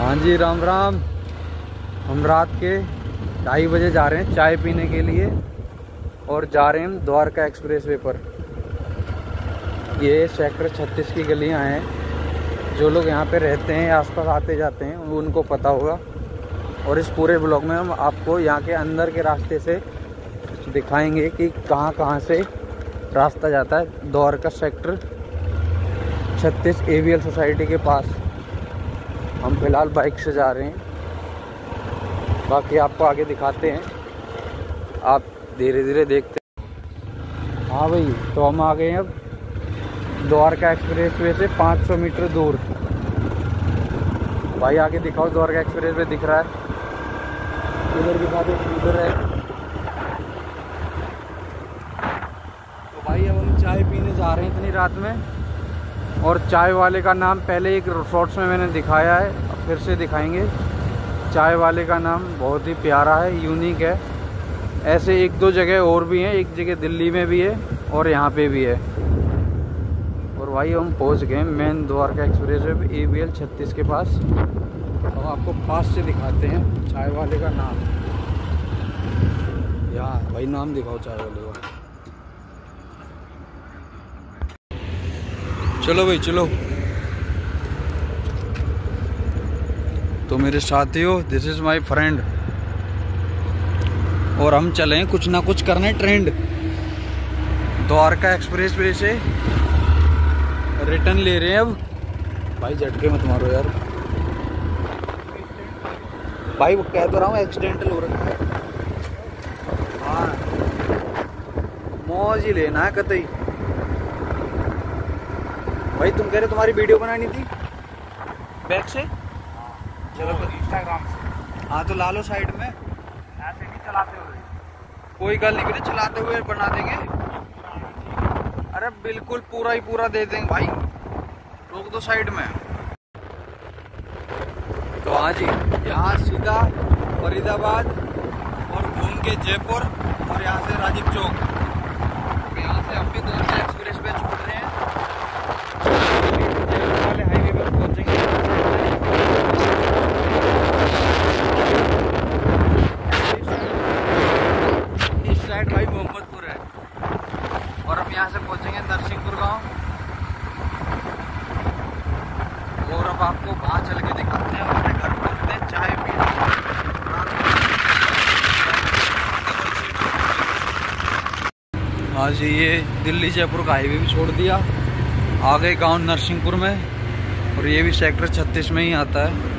हाँ जी, राम राम। हम रात के ढाई बजे जा रहे हैं चाय पीने के लिए और जा रहे हैं द्वारका एक्सप्रेस वे पर। ये सेक्टर छत्तीस की गलियाँ हैं। जो लोग यहाँ पे रहते हैं, आसपास आते जाते हैं उनको पता होगा। और इस पूरे ब्लॉग में हम आपको यहाँ के अंदर के रास्ते से दिखाएँगे कि कहाँ कहाँ से रास्ता जाता है। द्वारका सेक्टर छत्तीस एवीएल सोसाइटी के पास। हम फ़िलहाल बाइक से जा रहे हैं। बाकी आपको आगे दिखाते हैं। आप धीरे धीरे देखते हैं। हाँ भाई तो हम आ गए हैं अब द्वारका एक्सप्रेस वे से 500 मीटर दूर। भाई, आगे दिखाओ, द्वारका एक्सप्रेस वे दिख रहा है। इधर दिखा दो उधर है। तो भाई, अब हम चाय पीने जा रहे हैं इतनी रात में। और चाय वाले का नाम पहले एक शॉर्ट्स में मैंने दिखाया है, फिर से दिखाएँगे। चाय वाले का नाम बहुत ही प्यारा है यूनिक है। ऐसे एक दो जगह और भी हैं, एक जगह दिल्ली में भी है और यहाँ पे भी है। और भाई हम पहुँच गए main Dwarka expressway A B L छत्तीस के पास। अब आपको पास से दिखाते हैं चाय वाले का नाम। यहाँ, भाई नाम दिखाओ चाय वाले का। चलो भाई, चलो। तो मेरे साथियों दिस इज़ माय फ्रेंड और हम चले कुछ ना कुछ करने ट्रेंड द्वारका एक्सप्रेस वे से रिटर्न ले रहे हैं अब। भाई, झटके मत मारो यार। भाई, वो कह तो रहा हूँ एक्सीडेंटल हो रहा है। हाँ। मौज ही लेना है कतई। भाई तुम कह रहे तुम्हारी वीडियो बनानी थी? बैक से? चलो इंस्टाग्राम से। हाँ तो ला लो साइड में। ऐसे नहीं चलाते हुए कोई गल नहीं करे चलाते हुए बना देंगे। अरे बिल्कुल पूरा ही पूरा दे देंगे। भाई रोक दो साइड में। तो हाँ जी यहाँ सीधा फरीदाबाद और घूम के जयपुर और यहाँ से राजीव चौक। यहाँ से हम भी दो एक्सप्रेस पे छोड़ रहे हैं जयपुर वाले हाईवे पर पहुँचेंगे इस साइड भाई मोहम्मदपुर है और हम यहाँ से पहुँचेंगे नरसिंहपुर गाँव। और अब आपको वहाँ चल के दिखाते हैं, हमारे घर हैं चाय पीने हाँ। जी ये दिल्ली जयपुर का हाईवे भी छोड़ दिया। आ गए गाँव नरसिंहपुर में, और ये भी सेक्टर 36 में ही आता है।